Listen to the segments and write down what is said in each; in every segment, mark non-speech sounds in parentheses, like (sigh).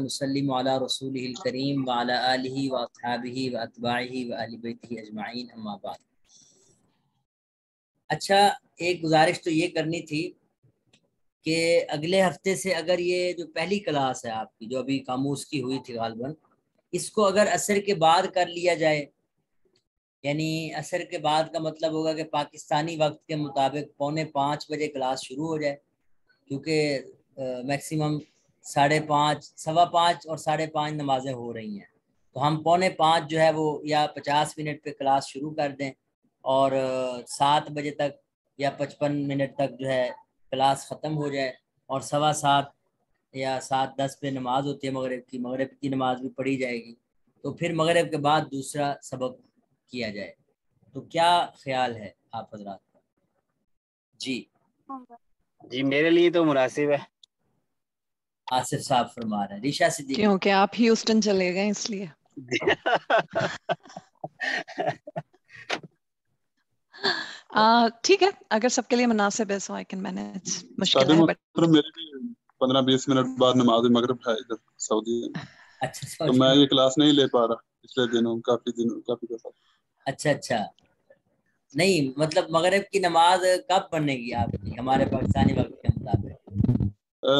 नुसल्लिमु अला रसूलिहिल करीम व अला आलिहि व अस्हाबिहि व अतबाइहि व अहली बैतिहि अजमाइन अम्मा बाद अच्छा एक गुजारिश तो ये करनी थी कि अगले हफ़्ते से अगर ये जो पहली क्लास है आपकी, जो अभी कामूस की हुई थी गालबन, इसको अगर असर के बाद कर लिया जाए, यानी असर के बाद का मतलब होगा कि पाकिस्तानी वक्त के मुताबिक पौने पाँच बजे क्लास शुरू हो जाए क्योंकि मैक्सिमम साढ़े पाँच, सवा पाँच और साढ़े पाँच नमाजें हो रही हैं। तो हम पौने पाँच जो है वो या पचास मिनट पे क्लास शुरू कर दें और सात बजे तक या पचपन मिनट तक जो है क्लास ख़त्म हो जाए और सवा सात या सात दस पे नमाज़ होती है, मगरब की मगरब की नमाज़ भी पढ़ी जाएगी। तो फिर मगरब के बाद दूसरा सबक किया जाए। तो क्या ख्याल है आप हजरात का? जी। जी मेरे लिए तो मुनासिब है। आसिफ साहब फरमा रहे हैं। रिशा सिद्दीकी। क्योंकि आप ह्यूस्टन चले गए इसलिए। (laughs) ठीक है अगर सबके लिए मुनासिब है सो आई कैन मैनेज मुश्किल है। बट मेरे भी 15 20 मिनट बाद नमाज़ मगरिब है इधर सऊदी में। अच्छा तो मैं। ये क्लास नहीं ले पा रहा पिछले दिनों काफ़ी दिनों काफ़ी दफ़ा। अच्छा अच्छा। नहीं मतलब मगरब की नमाज़ कब पढ़नेगी आपकी हमारे पाकिस्तानी वक्त के मुताबिक?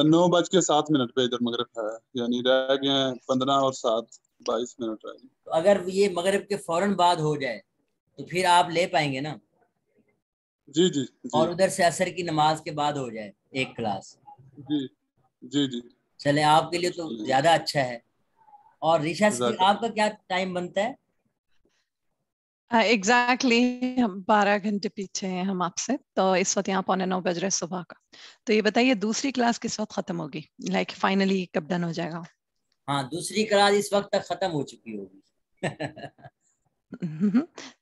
नौ बज के सात मिनट पे इधर मगरब है यानी रह गए पंद्रह और सात बाईस मिनट रह गए। तो अगर ये मगरब के फ़ौरन बाद हो जाए तो फिर आप ले पाएँगे ना? जी जी, जी। और उधर से असर की नमाज़ के बाद हो जाए एक क्लास। जी जी जी। चले आपके लिए तो ज़्यादा अच्छा है। और रिशा आपका क्या टाइम बनता है? एग्जैक्टली exactly, हम बारह घंटे पीछे हैं हम आपसे तो इस वक्त यहाँ पौने नौ बज रहे सुबह का। तो ये बताइए दूसरी क्लास किस वक्त खत्म होगी? लाइक like, फाइनली कब डन हो जाएगा? हाँ दूसरी क्लास इस वक्त तक खत्म हो चुकी होगी।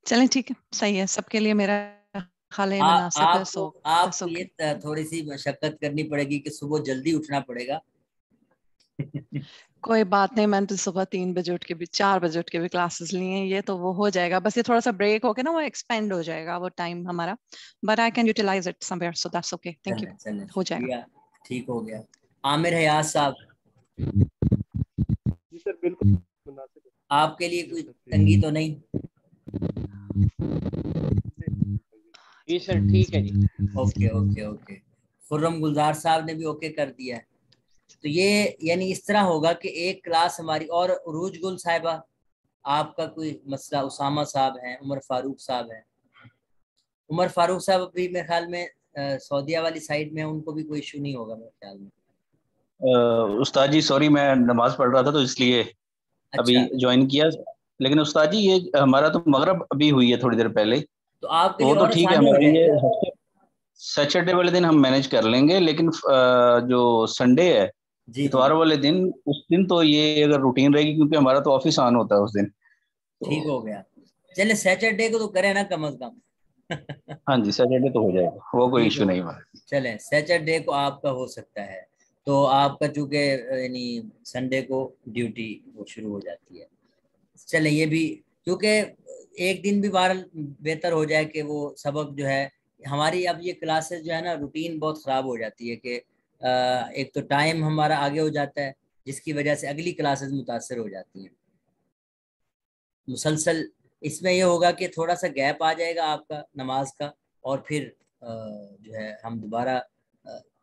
चलें ठीक है सही है सबके लिए मेरा ख्याल है आप, आपको ये थोड़ी सी मशक्कत करनी पड़ेगी कि सुबह जल्दी उठना पड़ेगा। कोई बात नहीं मैंने तो सुबह तीन बजे उठ के भी चार बजे उठ के भी क्लासेस लिए हैं ये तो वो हो जाएगा। बस ये थोड़ा सा ब्रेक हो के ना वो एक्सपेंड हो जाएगा वो टाइम हमारा। But I can utilize it somewhere so that's okay thank you हो जाएगा। ठीक हो गया। आमिर हयाज साहब। जी सर बिल्कुल। आपके लिए कोई तंगी तो नहीं? जी सर ठीक है जी। Okay okay okay. Khurram Gulzar साहब ने भी ओके कर दिया है। तो ये यानी इस तरह होगा कि एक क्लास हमारी और उरूज गुल साहिबा आपका कोई मसला उसामा साहब हैं उमर फारूक साहब हैं। उमर फारूक साहब भी मेरे ख्याल में सऊदिया वाली साइड में उनको भी कोई इशू नहीं होगा मेरे ख्याल में। उस्ताद जी सॉरी मैं नमाज़ पढ़ रहा था तो इसलिए अच्छा। अभी ज्वाइन किया। लेकिन उस्ताद जी ये हमारा तो मगरब अभी हुई है थोड़ी देर पहले। तो आप वो तो ठीक है हमारी ये सैटरडे वाले दिन हम मैनेज कर लेंगे लेकिन जो संडे है इतवार वाले दिन उस दिन तो ये अगर रूटीन रहेगी क्योंकि हमारा तो ऑफ़िस ऑन होता है उस दिन। तो, ठीक हो गया। चले सैटरडे को तो करें ना कम अज कम। हाँ जी सैटरडे तो हो जाएगा वो कोई इशू नहीं हमारा चले सैटरडे को आपका हो सकता है। तो आपका चूँकि यानी संडे को ड्यूटी वो शुरू हो जाती है। चले ये भी क्योंकि एक दिन भी बार बेहतर हो जाए कि वो सबक जो है हमारी अब ये क्लासेस जो है ना रूटीन बहुत ख़राब हो जाती है कि एक तो टाइम हमारा आगे हो जाता है जिसकी वजह से अगली क्लासेस मुतासर हो जाती हैं। मुसलसल इसमें यह होगा कि थोड़ा सा गैप आ जाएगा आपका नमाज़ का और फिर जो है हम दोबारा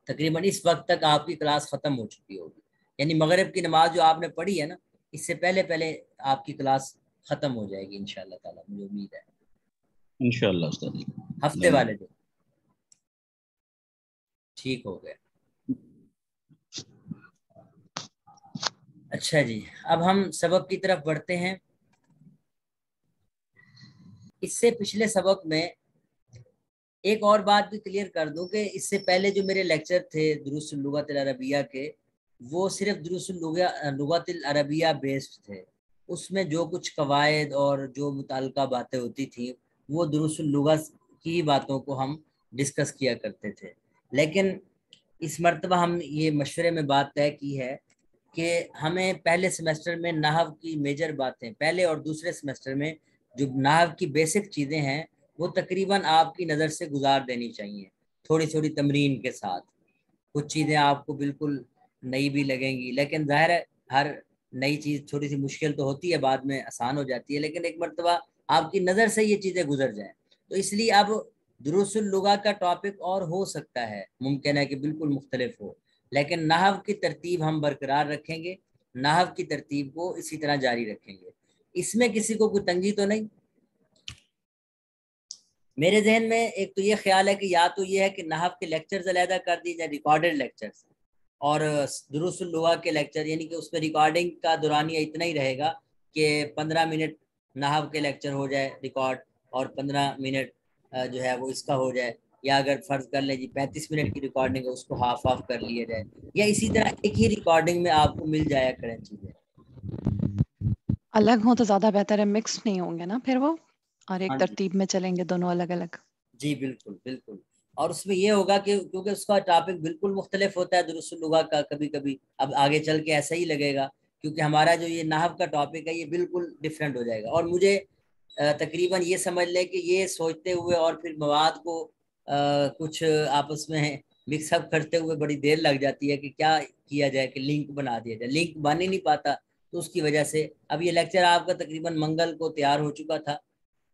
तकरीबन इस वक्त तक आपकी क्लास ख़त्म हो चुकी होगी। यानी मगरब की नमाज़ जो आपने पढ़ी है ना इससे पहले पहले आपकी क्लास ख़त्म हो जाएगी इन ताला मुझे उम्मीद है। इंशाल्लाह हफ़्ते वाले दिन। ठीक हो गया। अच्छा जी, अब हम सबक की तरफ़ बढ़ते हैं। इससे पिछले सबक में एक और बात भी क्लियर कर दूँ कि इससे पहले जो मेरे लेक्चर थे दुरुस्त अरबिया के, वो सिर्फ़ दुरुस्त अरबिया बेस्ड थे। उसमें जो कुछ कवायद और जो मुतल बातें होती थी, वो दुरुस्त की बातों को हम डिस्कस किया करते थे। लेकिन इस मरतबा हम ये मशवरे में बात तय की है कि हमें पहले सेमेस्टर में नाहव की मेजर बातें, पहले और दूसरे सेमेस्टर में जो नाहव की बेसिक चीज़ें हैं, वो तकरीबन आपकी नज़र से गुजार देनी चाहिए थोड़ी थोड़ी तमरीन के साथ। कुछ चीज़ें आपको बिल्कुल नई भी लगेंगी, लेकिन ज़ाहिर है, हर नई चीज़ थोड़ी सी मुश्किल तो होती है, बाद में आसान हो जाती है, लेकिन एक मरतबा आपकी नज़र से ये चीज़ें गुजर जाए। तो इसलिए अब दुरुसुल्लुगा का टॉपिक और हो सकता है, मुमकिन है कि बिल्कुल मुख्तलिफ़ हो। लेकिन नहव की तरतीब हम बरकरार रखेंगे, नहव की तरतीब को इसी तरह जारी रखेंगे। इसमें किसी को कोई तंगी तो नहीं? मेरे जहन में एक तो ये ख्याल है कि या तो ये है कि नहव के लेक्चर्स अलहदा कर दी जाए रिकॉर्डेड लेक्चर्स और दुरुसुल्लुगा के लेक्चर यानी कि उस पर रिकॉर्डिंग का दौरानिया इतना ही रहेगा कि पंद्रह मिनट नहव के लेक्चर हो जाए रिकॉर्ड और पंद्रह मिनट जो है वो इसका हो जाए। या अगर फ़र्ज़ कर लें जी पैंतीस मिनट की रिकॉर्डिंग है उसको हाफ़ ऑफ़ कर लिया जाए। या इसी तरह एक ही रिकॉर्डिंग में आपको मिल जाया करें चीज़ें। अलग हो तो ज़्यादा बेहतर है मिक्स नहीं होंगे ना फिर वो? और एक हाँ तरतीब में चलेंगे दोनों अलग अलग जी बिल्कुल बिल्कुल। और उसमें ये होगा कि क्योंकि उसका टॉपिक बिल्कुल मुख्तलिफ़ होता है दुरुसलुगा का कभी कभी अब आगे चल के ऐसा ही लगेगा क्योंकि हमारा जो ये नाहव का टॉपिक है ये बिल्कुल डिफरेंट हो जाएगा। और मुझे तकरीबन ये समझ लें कि ये सोचते हुए और फिर मवाद को कुछ आपस में मिक्सअप करते हुए बड़ी देर लग जाती है कि क्या किया जाए कि लिंक बना दिया जाए। लिंक बन ही नहीं पाता तो उसकी वजह से अब ये लेक्चर आपका तकरीबन मंगल को तैयार हो चुका था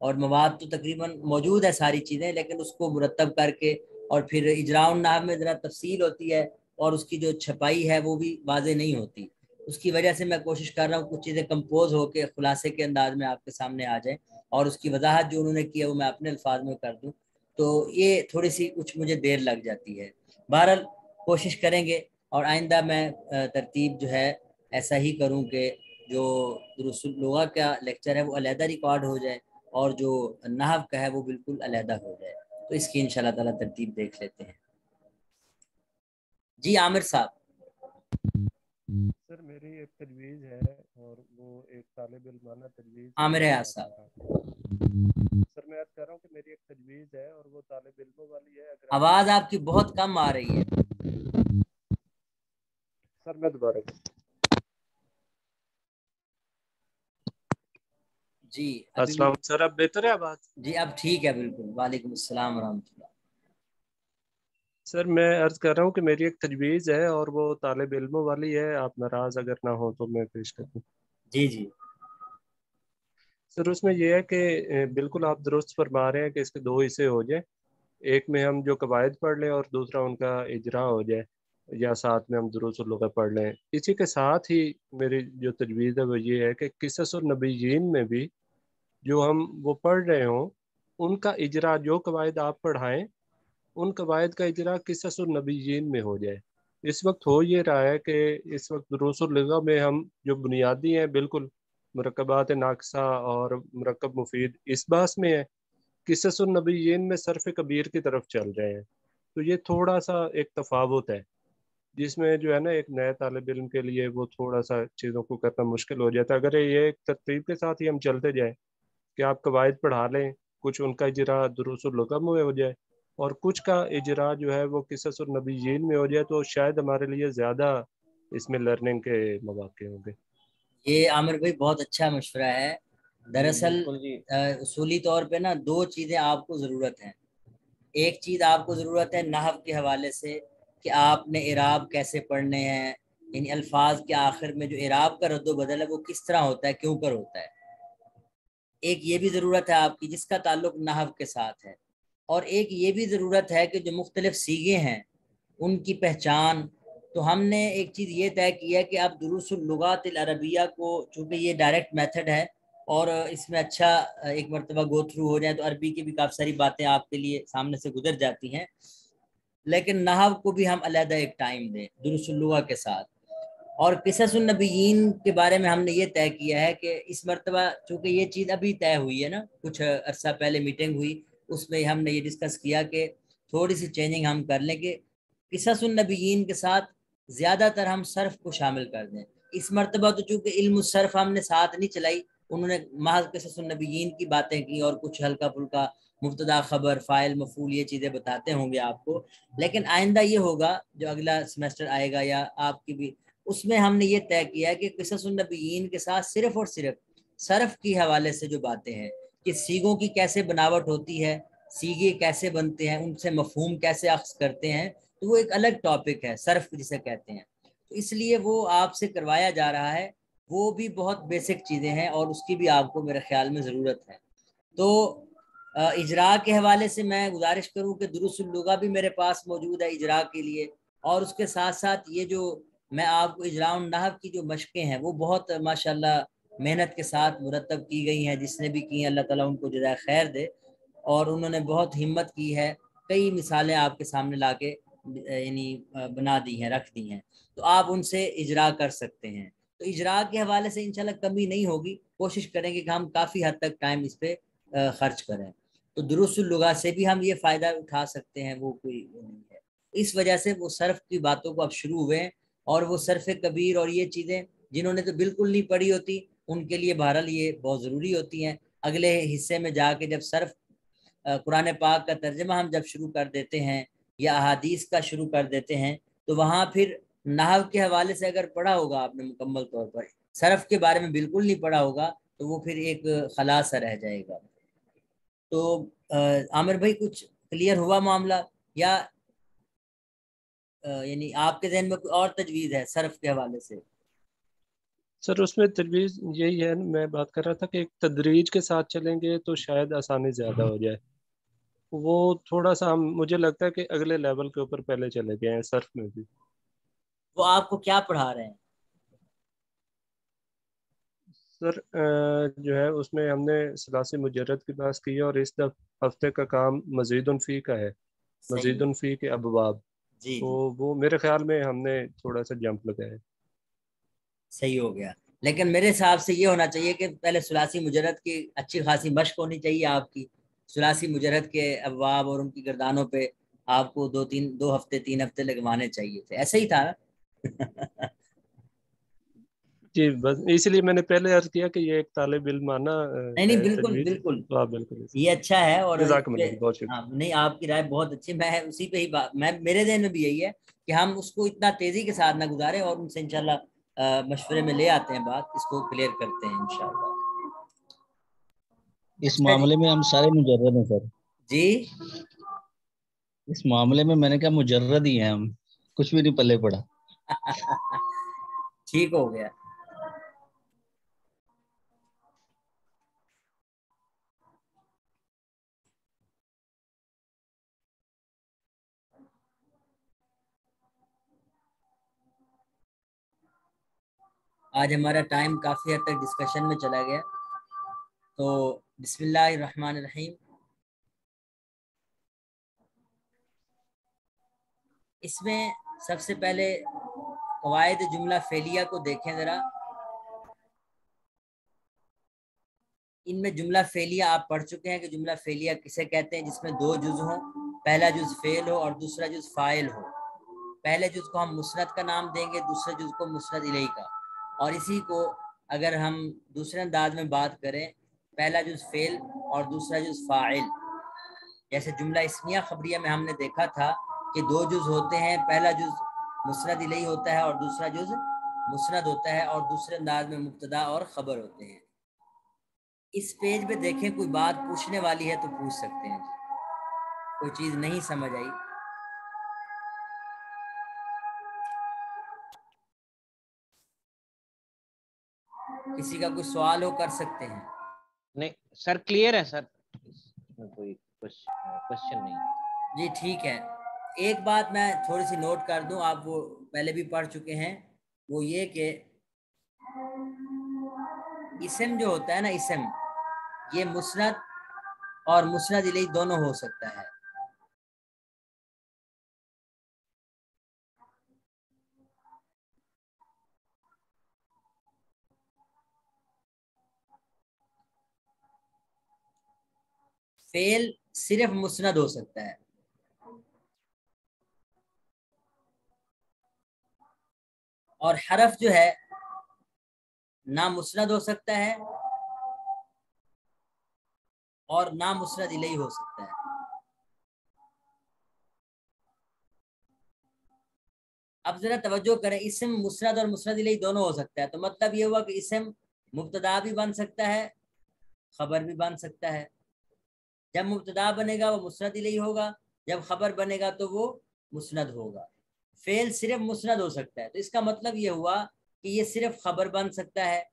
और मवाद तो तकरीबन मौजूद है सारी चीज़ें, लेकिन उसको मुरतब करके और फिर इजराउन नाम में ज़रा तफसील होती है और उसकी जो छपाई है वो भी वाजे नहीं होती। उसकी वजह से मैं कोशिश कर रहा हूँ कुछ चीज़ें कंपोज होकर खुलासे के अंदाज में आपके सामने आ जाए और उसकी वजाहत जो उन्होंने की है वो मैं अपने अल्फाज में कर दूँ। तो ये थोड़ी सी कुछ मुझे देर लग जाती है। बहरहाल कोशिश करेंगे और आइंदा मैं तरतीब जो है ऐसा ही करूँ कि जो दुरुसुल्लुगा का लेक्चर है वो अलहदा रिकॉर्ड हो जाए और जो नहव का है वो बिल्कुल अलहदा हो जाए। तो इसकी इन ताला तरतीब देख लेते हैं। जी आमिर साहब। सर मेरी एक तजवीज़ है और वो एक तालब इल्माना तजवीज़ आमिर है। साहब। सर मैं कह रहा हूँ कि मेरी एक तजवीज़ है और वो तालब इल्मों वाली है अगर आवाज़ आपकी बहुत कम आ रही है। सर मैं दोबारा जी अस्सलाम सर अब बेहतर है आवाज़? जी अब ठीक है बिल्कुल। वालेकुम अस्सलाम वरहमतुल्लाह। सर मैं अर्ज़ कर रहा हूँ कि मेरी एक तजवीज़ है और वो तालब इल्मों वाली है। आप नाराज़ अगर ना हो तो मैं पेश कर दूँ जी जी। सर उसमें यह है कि बिल्कुल आप दुरुस्त फरमा रहे हैं कि इसके दो हिस्से हो जाए। एक में हम जो कवायद पढ़ लें और दूसरा उनका इजरा हो जाए, या साथ में हम दुरुस्त पढ़ लें। इसी के साथ ही मेरी जो तजवीज़ है वो ये है कि किसस और नबीन में भी जो हम वो पढ़ रहे हों, उनका इजरा, जो कवायद आप पढ़ाएँ, उन कवायद का इजरा किसनबीन में हो जाए। इस वक्त हो ये रहा है कि इस वक्त रसूलगा में हम जो बुनियादी हैं, बिल्कुल मरकबात नाकसा और मरकब मुफीद इस बास में है किसनबीन में सरफ कबीर की तरफ़ चल रहे हैं। तो ये थोड़ा सा एक तफावत है, जिसमें जो है ना, एक नए तालब इल्म के लिए वो थोड़ा सा चीज़ों को करना मुश्किल हो जाता है। अगर ये एक तरतीब के साथ ही हम चलते जाए कि आप कवायद पढ़ा लें, कुछ उनका इजरा दुरुसलगम में हो जाए और कुछ का इजरा जो है वो किसनबीन में हो जाए तो शायद हमारे लिए ज़्यादा इसमें लर्निंग के मौके होंगे। ये आमिर भाई बहुत अच्छा मशवरा है। दरअसल उसूली तौर पे ना दो चीज़ें आपको ज़रूरत है। एक चीज़ आपको ज़रूरत है नहव के हवाले से कि आपने इराब कैसे पढ़ने हैं इन अल्फाज के आखिर में जो इराब का रद्द बदल है वो किस तरह होता है क्यों पर होता है। एक ये भी ज़रूरत है आपकी जिसका ताल्लुक नहव के साथ है। और एक ये भी ज़रूरत है कि जो मुख्तलिफ़ सीगे हैं उनकी पहचान तो हमने एक चीज़ ये तय किया कि अब दुरुसलुगात अरबिया को, चूँकि ये डायरेक्ट मेथड है और इसमें अच्छा एक मरतबा गो थ्रू हो जाए तो अरबी की भी काफ़ी सारी बातें आपके लिए सामने से गुजर जाती हैं। लेकिन नहव को भी हम अलहदा एक टाइम दें दुरुसलुगा के साथ। और किसनबीन के बारे में हमने ये तय किया है कि इस मरतबा, चूँकि ये चीज़ अभी तय हुई है ना, कुछ अरसा पहले मीटिंग हुई, उसमें हमने ये डिस्कस किया कि थोड़ी सी चेंजिंग हम कर लें कि किसनबीन के साथ ज़्यादातर हम सर्फ को शामिल कर दें। इस मरतबा तो चूँकि इल्म सर्फ हमने साथ नहीं चलाई, उन्होंने महज किसनबीन की बातें की और कुछ हल्का फुल्का मुबतदा खबर, फ़ाइल, मफूल ये चीज़ें बताते होंगे आपको। लेकिन आइंदा ये होगा, जो अगला सेमेस्टर आएगा या आपकी भी, उसमें हमने ये तय किया है कि किसनबीन के साथ सिर्फ़ और सिर्फ़ सर्फ के हवाले से जो बातें हैं, कि सीगों की कैसे बनावट होती है, सीगे कैसे बनते हैं, उनसे मफहूम कैसे अक्स करते हैं तो वो एक अलग टॉपिक है, सर्फ जिसे कहते हैं। तो इसलिए वो आपसे करवाया जा रहा है, वो भी बहुत बेसिक चीज़ें हैं और उसकी भी आपको मेरे ख्याल में ज़रूरत है। तो इजरा के हवाले से मैं गुजारिश करूँ कि दुरुस्लुगा भी मेरे पास मौजूद है इजरा के लिए और उसके साथ साथ ये जो मैं आपको इजरा नहब की जो मशक़ें हैं, वो बहुत, माशाल्लाह, मेहनत के साथ मुरतब की गई हैं, जिसने भी की हैं, अल्लाह ताला उनको जजा खैर दे और उन्होंने बहुत हिम्मत की है, कई मिसालें आपके सामने ला के यानी बना दी हैं, रख दी हैं तो आप उनसे इजरा कर सकते हैं। तो इजरा के हवाले से इंशाल्लाह कमी नहीं होगी। कोशिश करेंगे कि हम काफ़ी हद तक टाइम इस पर खर्च करें। तो दुरुस्तुलगा से भी हम ये फ़ायदा उठा सकते हैं, वो कोई नहीं है। इस वजह से वो सर्फ की बातों को अब शुरू हुए हैं और वो सर्फ कबीर और ये चीज़ें जिन्होंने तो बिल्कुल नहीं पढ़ी होती, उनके लिए बहरहाल ये बहुत ज़रूरी होती हैं। अगले हिस्से में जाके जब सर्फ कुरान पाक का तर्जमा हम जब शुरू कर देते हैं या अहादीस का शुरू कर देते हैं तो वहाँ फिर नहव के हवाले से अगर पढ़ा होगा आपने मुकम्मल तौर पर सरफ के बारे में बिल्कुल नहीं पढ़ा होगा तो वो फिर एक खलासा रह जाएगा। तो आमिर भाई कुछ क्लियर हुआ मामला? या यानी आपके जहन में कोई और तजवीज़ है सरफ के हवाले से? सर उसमें तजवीज़ यही है मैं बात कर रहा था कि एक तदरीज के साथ चलेंगे तो शायद आसानी ज़्यादा हो जाए। वो थोड़ा सा हम मुझे लगता है कि अगले लेवल के ऊपर पहले चले गए हैं सर्फ में भी। वो आपको क्या पढ़ा रहे हैं? सर जो है उसमें हमने सलासी मुजरद की बात की है और इस हफ़्ते का काम मजीद फ़ी का है। मजीद फ़ी के अबवाब। तो वो मेरे ख्याल में हमने थोड़ा सा जंप लगाया सही हो गया। लेकिन मेरे हिसाब से ये होना चाहिए कि पहले सुलासी मुजरद की अच्छी खासी मश्क होनी चाहिए आपकी। सुलासी मुजरद के अवाब और उनकी गर्दानों पे आपको दो तीन दो हफ़्ते तीन हफ़्ते लगवाने चाहिए थे। ऐसा ही था। (laughs) जी बस इसलिए मैंने पहले अर्ज़ किया कि ये एक तालिब इल्म आना नहीं नहीं बिल्कुल बिल्कुल। आप बिल्कुल ये अच्छा है और बहुत हाँ, नहीं आपकी राय बहुत अच्छी मैं उसी पे ही बात मैं मेरे जहन में भी यही है कि हम उसको इतना तेज़ी के साथ ना गुजारे और उनसे इंशाल्लाह मशवरे में ले आते हैं बात इसको क्लियर करते हैं इंशाल्लाह। इस मामले में हम सारे मुजर्रद हैं सर। जी। इस मामले में मैंने कहा मुजर्रद ही हैं हम कुछ भी नहीं पल्ले पड़ा। ठीक हो गया। आज हमारा टाइम काफ़ी हद तक डिस्कशन में चला गया। तो बिस्मिल्लाहिर्रहमानिर्रहीम। इसमें सबसे पहले कवायद जुमला फेलिया को देखें ज़रा। इनमें जुमला फेलिया आप पढ़ चुके हैं कि जुमला फेलिया किसे कहते हैं, जिसमें दो जुज हों, पहला जुज फेल हो और दूसरा जुज फ़ाइल हो। पहले जुज को हम मुसरत का नाम देंगे, दूसरे जुज को मुसरत इलही का। और इसी को अगर हम दूसरे अंदाज में बात करें पहला जुज फेल और दूसरा जुज फ़ाइल। जैसे जुमला इसमिया खबरिया में हमने देखा था कि दो जुज होते हैं, पहला जुज मुसरद इलही होता है और दूसरा जुज मुसरद होता है और दूसरे अंदाज में मुबतदा और ख़बर होते हैं। इस पेज पे देखें, कोई बात पूछने वाली है तो पूछ सकते हैं। कोई चीज़ नहीं समझ आई। किसी का कोई सवाल हो, कर सकते हैं। नहीं सर क्लियर है सर कोई क्वेश्चन नहीं जी, ठीक है। एक बात मैं थोड़ी सी नोट कर दूँ, आप वो पहले भी पढ़ चुके हैं, वो ये कि इसम जो होता है ना, इसम, ये मुसरत और मुसरत इलही दोनों हो सकता है। फेल सिर्फ़ मुस्नद हो सकता है। और हरफ जो है, ना मुस्नद हो सकता है और ना मुस्नद इलही हो सकता है। अब जरा तवज्जो करें, इसम, मुस्नद और मुस्नद इलही दोनों हो सकता है। तो मतलब ये हुआ कि इसम मुबतदा भी बन सकता है, खबर भी बन सकता है। जब मुबतदा बनेगा, वो मुस्नद इलही होगा। जब खबर बनेगा तो वो मुस्नद होगा। फेल सिर्फ़ मुस्नद हो सकता है। तो इसका मतलब ये हुआ कि ये सिर्फ़ खबर बन सकता है,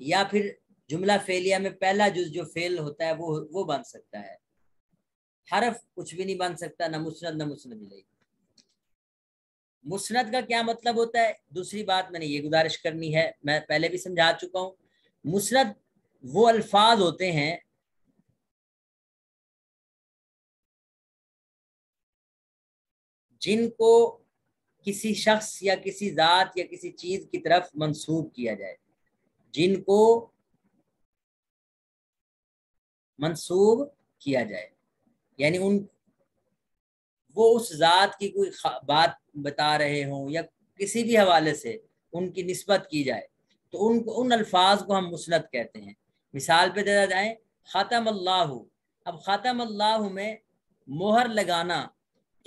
या फिर जुमला फेलिया में पहला जुज जो फेल होता है, वो वो बन सकता है। हरफ कुछ भी नहीं बन सकता, ना मुस्नद ना मुस्नद इलही। मुस्नद का क्या मतलब होता है? दूसरी बात मैंने ये गुजारिश करनी है, मैं पहले भी समझा चुका हूँ। मुस्नद वो अल्फाज होते हैं जिनको किसी शख्स या किसी ज़ात या किसी चीज़ की तरफ़ मंसूब किया जाए, जिनको मंसूब किया जाए। यानी उन, वो उस ज़ात की कोई बात बता रहे हों या किसी भी हवाले से उनकी नस्बत की जाए तो उन उन अल्फाज को हम मुसनद कहते हैं। मिसाल पे दे जाए ख़ातम अल्लाह अब ख़ातम अल्लाह में मोहर लगाना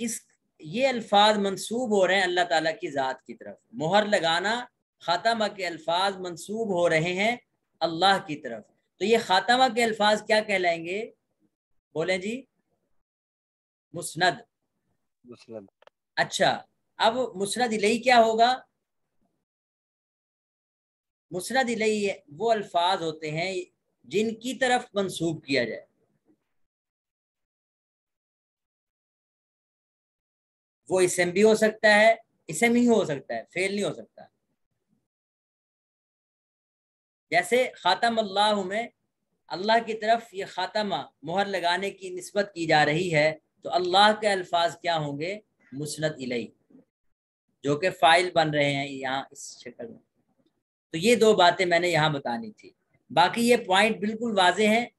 इस ये अल्फाज मंसूब हो रहे हैं अल्लाह ताला की ज़ात की तरफ़। मोहर लगाना ख़ातमा के अल्फाज मंसूब हो रहे हैं अल्लाह की तरफ़। तो ये ख़ातमा के अल्फाज क्या कहलाएँगे? बोलें जी। मुस्नद। मुस्नद। अच्छा अब मुस्नद इलही क्या होगा? मुस्नद इलही वो अल्फाज होते हैं जिनकी तरफ़ मंसूब किया जाए। वो इसम भी हो सकता है इसम ही हो सकता है फेल नहीं हो सकता। जैसे खातम अल्लाह में, अल्लाह की तरफ़ ये खातमा, मोहर लगाने की नस्बत की जा रही है तो अल्लाह के अल्फाज क्या होंगे? मुसनत इलही, जो कि फ़ाइल बन रहे हैं यहाँ इस शक्ल में। तो ये दो बातें मैंने यहाँ बतानी थी। बाकी ये पॉइंट बिल्कुल वाजे हैं।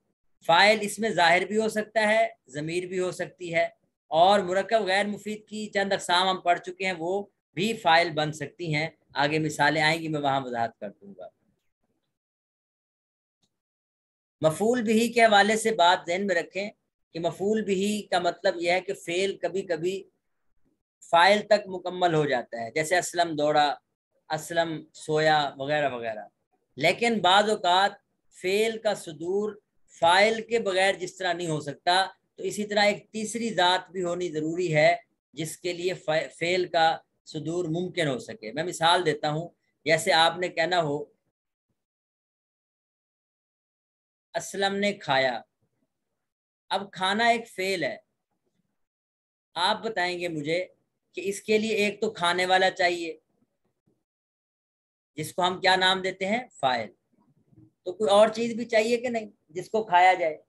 फ़ाइल इसमें ज़ाहिर भी हो सकता है, ज़मीर भी हो सकती है। और मुरकब गैर मुफीद की चंद अकसाम हम पढ़ चुके हैं, वो भी फ़ाइल बन सकती हैं। आगे मिसालें आएँगी, मैं वहाँ वजाहत कर दूँगा। मफूल भी के हवाले से बात जहन में रखें कि मफूल बिही का मतलब यह है कि फ़ेल कभी कभी फ़ाइल तक मुकम्मल हो जाता है, जैसे असलम दौड़ा, असलम सोया वगैरह वगैरह। लेकिन बाद फ़ेल का सदूर फ़ाइल के बगैर जिस तरह नहीं हो सकता तो इसी तरह एक तीसरी ज़ात भी होनी ज़रूरी है, जिसके लिए फ़ेल का सदूर मुमकिन हो सके। मैं मिसाल देता हूँ, जैसे आपने कहना हो, असलम ने खाया। अब खाना एक फेल है। आप बताएँगे मुझे कि इसके लिए एक तो खाने वाला चाहिए, जिसको हम क्या नाम देते हैं? फ़ाइल। तो कोई और चीज़ भी चाहिए कि नहीं, जिसको खाया जाए?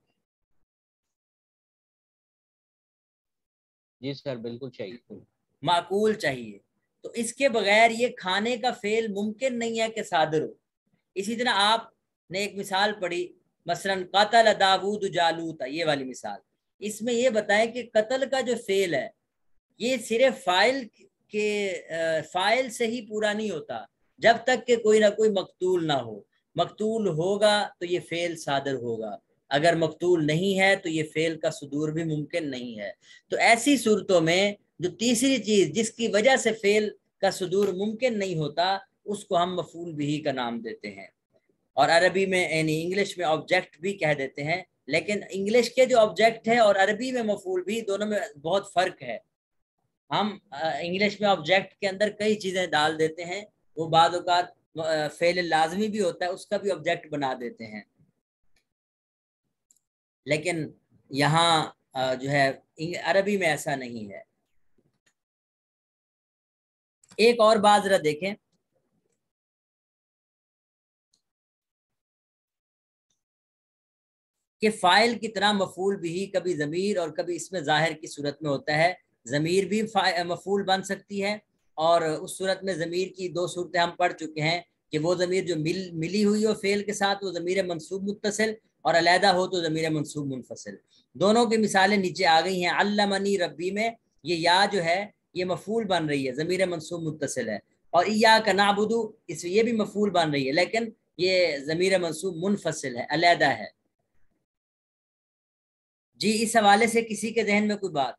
जी सर, बिल्कुल चाहिए। माकूल चाहिए। तो इसके बगैर ये खाने का फेल मुमकिन नहीं है कि सादर हो। इसी तरह आपने एक मिसाल पढ़ी, मसलन कतल दाऊद जालूता, ये वाली मिसाल। इसमें ये बताएँ कि कत्ल का जो फेल है, ये सिर्फ़ फ़ाइल के फ़ाइल से ही पूरा नहीं होता, जब तक कि कोई ना कोई मकतूल ना हो। मकतूल होगा तो ये फेल सादर होगा। अगर मकतूल नहीं है तो ये फेल का सुदूर भी मुमकिन नहीं है। तो ऐसी सूरतों में जो तीसरी चीज़ जिसकी वजह से फेल का सुदूर मुमकिन नहीं होता, उसको हम मफूल भी का नाम देते हैं। और अरबी में, यानी इंग्लिश में ऑब्जेक्ट भी कह देते हैं, लेकिन इंग्लिश के जो ऑब्जेक्ट है और अरबी में मफूल भी, दोनों में बहुत फ़र्क है। हम इंग्लिश में ऑब्जेक्ट के अंदर कई चीज़ें डाल देते हैं, वो बाद फेल लाजमी भी होता है, उसका भी ऑब्जेक्ट बना देते हैं। लेकिन यहाँ जो है अरबी में ऐसा नहीं है। एक और बात जरा देखें। कि फ़ाइल की तरह मफूल भी, कभी ज़मीर और कभी इसमें ज़ाहिर की सूरत में होता है। ज़मीर भी मफूल बन सकती है और उस सूरत में ज़मीर की दो सूरतें हम पढ़ चुके हैं कि वो ज़मीर जो मिल, मिली हुई हो फ़ेल के साथ, वो ज़मीर मनसूब मुतसिल और अलहदा हो तो ज़मीर मनसूब मुनफसल दोनों की मिसालें नीचे आ गई हैं। अल्लामनी रब्बी में ये या जो है ये मफूल बन रही है। ज़मीर मनसूब मुतसिल है। और या का नाबुदू इस ये भी मफूल बन रही है लेकिन ये ज़मीर मनसूब मुनफसल है अलहदा है। जी इस हवाले से किसी के जहन में कोई बात?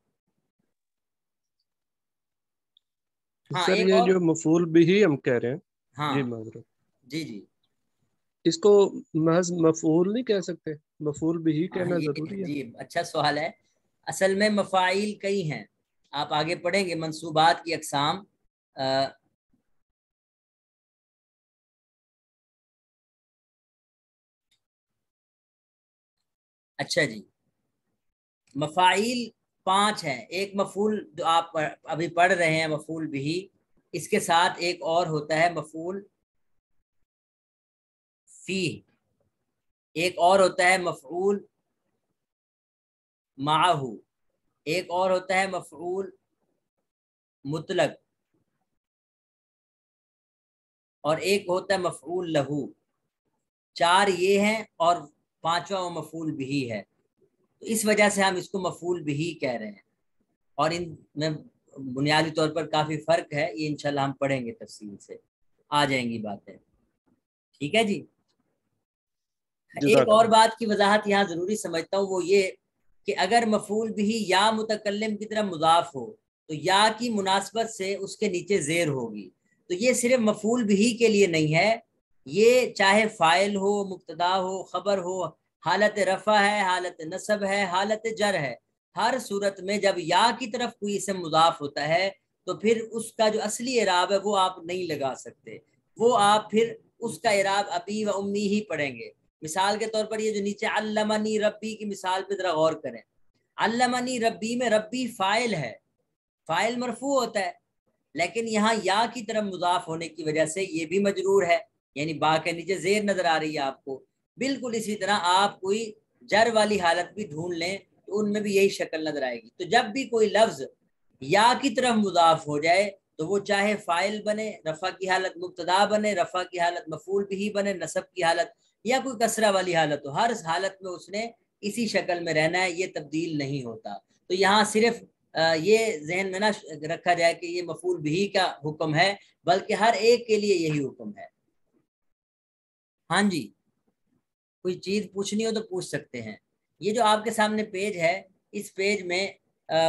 हाँ, सर ये जो मफूल भी ही हम कह रहे हैं हाँ। जी जी जी। इसको महज मफूल नहीं कह सकते मफूल भी हाँ, कहना ज़रूरी है। जी अच्छा सवाल है। असल में मफाइल कई हैं। आप आगे पढ़ेंगे मंसूबात की अकसाम अच्छा जी। मफाइल पाँच हैं। एक मफूल जो आप अभी पढ़ रहे हैं मफूल भी। इसके साथ एक और होता है मफूल फ़ी। एक और होता है मफूल माहू। एक और होता है मफूल मुतलक। और एक होता है मफूल लहू। चार ये हैं और पांचवा मफूल भी है तो इस वजह से हम इसको मफूल भी कह रहे हैं। और इन में बुनियादी तौर पर काफ़ी फ़र्क है। ये इंशाल्लाह हम पढ़ेंगे तफसील से। आ जाएँगी बातें। ठीक है जी? एक और बात की वजाहत यहाँ ज़रूरी समझता हूँ वो ये कि अगर मफूल भी या मुतकलम की तरह मुजाफ हो तो या की मुनासबत से उसके नीचे जेर होगी। तो ये सिर्फ़ मफूल भी के लिए नहीं है। ये चाहे फ़ाइल हो मुक्तदा हो ख़बर हो हालत रफ़ा है हालत नसब है हालत जर है हर सूरत में जब या की तरफ़ कोई इसे मुजाफ होता है तो फिर उसका जो असली इराब है वो आप नहीं लगा सकते। वो आप फिर उसका इराब अबी व उम्मी ही पढ़ेंगे। मिसाल के तौर पर ये जो नीचे अल्लमनी रब्बी की मिसाल पे जरा गौर करें। अल्लमनी रब्बी में रब्बी फ़ाइल है, फ़ाइल मरफू होता है, लेकिन यहाँ या की तरफ़ मुजाफ होने की वजह से ये भी मजरूर है, यानी बा के नीचे जेर नज़र आ रही है आपको। बिल्कुल इसी तरह आप कोई जर वाली हालत भी ढूंढ लें तो उनमें भी यही शक्ल नज़र आएगी। तो जब भी कोई लफ्ज या की तरफ़ मुजाफ हो जाए तो वो चाहे फ़ाइल बने, रफ़ा की हालत मुबतदा बने, रफ़ा की हालत मफूल भी बने, नसब की हालत या कोई कसरा वाली हालत हो। हर हालत में उसने इसी शक्ल में रहना है ये तब्दील नहीं होता। तो यहाँ सिर्फ़ ये जहन में ना रखा जाए कि ये मफूल भी का हुक्म है बल्कि हर एक के लिए यही हुक्म है। हाँ जी। कोई चीज़ पूछनी हो तो पूछ सकते हैं। ये जो आपके सामने पेज है इस पेज में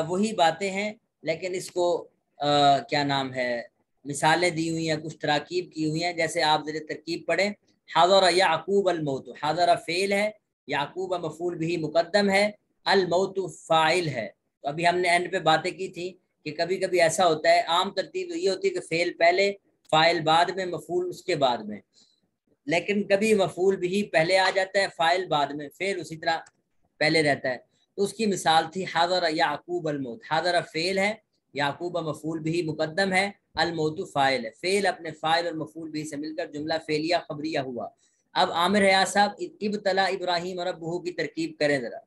वही बातें हैं लेकिन इसको आ, क्या नाम है मिसालें दी हुई हैं कुछ तराकीब की हुई हैं। जैसे आप जरा तरकीब पढ़ें हाजर याकूब अलमौत हाजर फ़ेल है याकूब मफूल भी मुकदम है अलमौत फ़ाइल है तो अभी हमने एंड पे बातें की थी कि कभी कभी ऐसा होता है आम तरतीब ये होती है कि फ़ेल पहले फ़ाइल बाद में मफूल उसके बाद में लेकिन कभी मफूल भी पहले आ जाता है फ़ाइल बाद में फ़ेल उसी तरह पहले रहता है तो उसकी मिसाल थी हाजर याकूब अलमौत हाजर फ़ेल है याकूब मफूल भी मुकदम है अलमोतु फ़ाइल है। फ़ेल अपने फ़ाइल और मफूल भी से मिलकर जुमला फ़ेलिया खबरिया हुआ। अब आमिर हया साहब इबतला इब्राहिम और बहू की तरकीब करें ज़रा।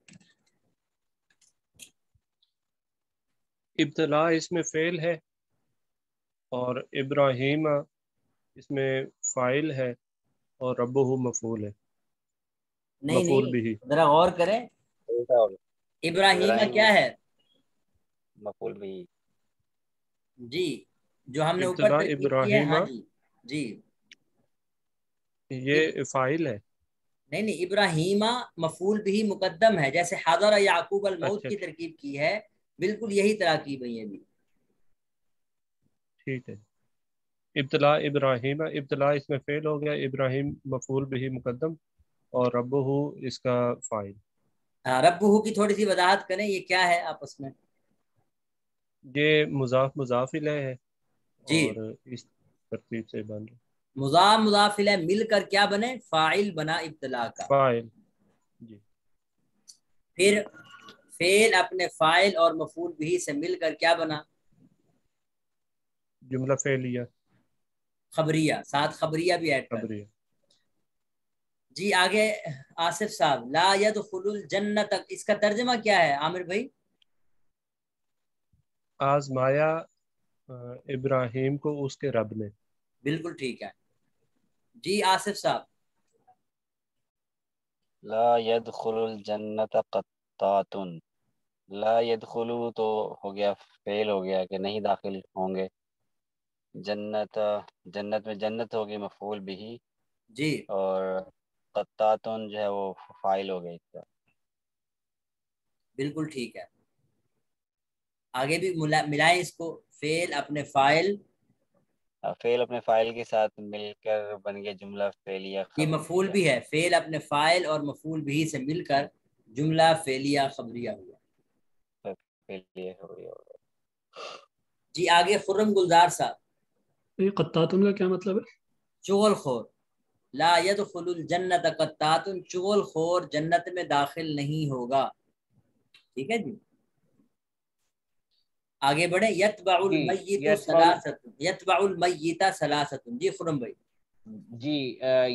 इब्तला इसमें फ़ेल है और इब्राहिम इसमें फ़ाइल है और रबहू मफूल है। नहीं मफूल नहीं भी ज़रा गौर करें। इब्राहिम क्या है? मफूल भी जी। जो हमने ऊपर इब्राहिम हाँ जी जी। ये फ़ाइल है। नहीं नहीं इब्राहिमा मफूल भी मुकद्दम है जैसे हजर याकूब अल मौत अच्छा। की तरकीब की है बिल्कुल यही तरह की है ये भी ठीक है। इब्तला इब्राहिम इब्तला इसमें फेल हो गया इब्राहिम मफूल भी मुकदम और रबहू इसका फ़ाइल हाँ रबहू की थोड़ी सी वजाहत करें ये क्या है आपस में? ये मुजाफ मुजाफिल है। जी। और इस तरतीब से बन रहा मुजाफ मुजाफिल है मिलकर क्या बने? फ़ाइल बना इब्तला का। फ़ाइल जी। फिर फेल अपने फ़ाइल और मफूल भी से मिलकर क्या बना? जुमला फेलिया। खबरिया साथ खबरिया भी ऐड खबरिया। जी आगे आसिफ साहब ला यदखुलुल जन्नत इसका तर्जमा क्या है? आमिर भाई? आजमाया इब्राहिम को उसके रब ने। बिल्कुल ठीक है। जी आसिफ साहब। ला यदखुलुल जन्नत कत्तातुन। ला यदखुलु तो हो गया फेल हो गया कि नहीं दाखिल होंगे। जन्नत जन्नत में जन्नत होगी मफूल भी। जी। और कत्तातुन जो है वो फ़ाइल हो गई। इसका बिल्कुल ठीक है। आगे भी मिलाएँ इसको। फेल अपने फ़ाइल। फेल अपने फ़ाइल के साथ मिलकर बन गया जुमला फेलिया ये मफूल भी है। फेल अपने फ़ाइल और मफूल भी से मिलकर जुमला फेलिया खबरिया हुआ। फेलिया खबरिया जी आगे खुर्रम गुलजार साहब। ये कत्तातुन का क्या मतलब है? चुगल खोर ला यदखुलुल जन्नत कत्तातुन। चुगल खोर जन्नत में दाखिल नहीं होगा। ठीक है जी? आगे बढ़े यतबाउल मय्यित सलासतुन जी खुरम भाई। जी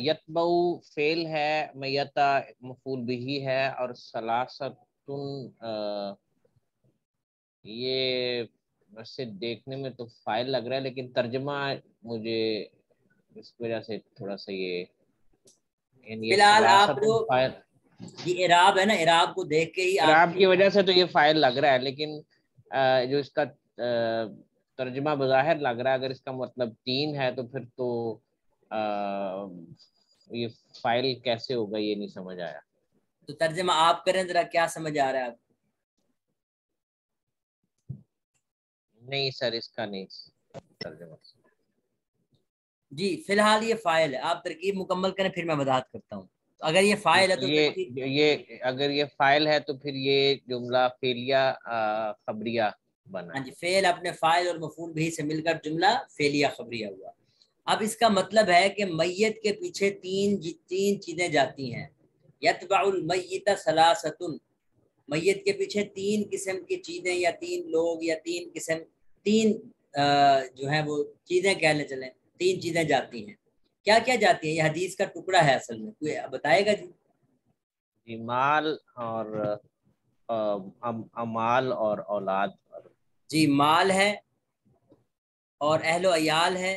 यतबाउ फेल है मयता मफूल बिही है और सलासतुन ये वैसे देखने में तो फ़ाइल लग रहा है लेकिन तर्जमा मुझे इस वजह से थोड़ा सा ये फ़िलहाल आप लोग ये इराब है ना इराब को देख के ही इराब की वजह से तो ये फ़ाइल लग रहा है लेकिन जो इसका तर्जमा बज़ाहिर लग रहा है अगर इसका मतलब तीन है तो फिर तो ये फ़ाइल कैसे होगा ये नहीं समझ आया। तो तर्जमा आप करें जरा क्या समझ आ रहा है आपको? नहीं सर इसका नहीं तर्जमा। जी फ़िलहाल ये फ़ाइल है। आप तरकीब मुकम्मल करें फिर मैं वजाहत करता हूँ। अगर ये फ़ाइल है तो ये ये अगर ये फ़ाइल है तो फिर ये जुमला फेलिया खबरिया बना हाँ जी फेल अपने फ़ाइल और मफूल भी से मिलकर जुमला फेलिया खबरिया हुआ। अब इसका मतलब है कि मैयत के पीछे तीन तीन चीज़ें जाती हैं। यतबाउल मैयत सलासतुन। मैयत के पीछे तीन किस्म की चीज़ें या तीन लोग या तीन किस्म तीन जो है वो चीज़ें कहने चले तीन चीज़ें जाती हैं। क्या क्या जाती है? ये हदीस का टुकड़ा है असल में कोई बताएगा जी? जी माल और अम, अमाल और औलाद जी माल है और अहलो अयाल है।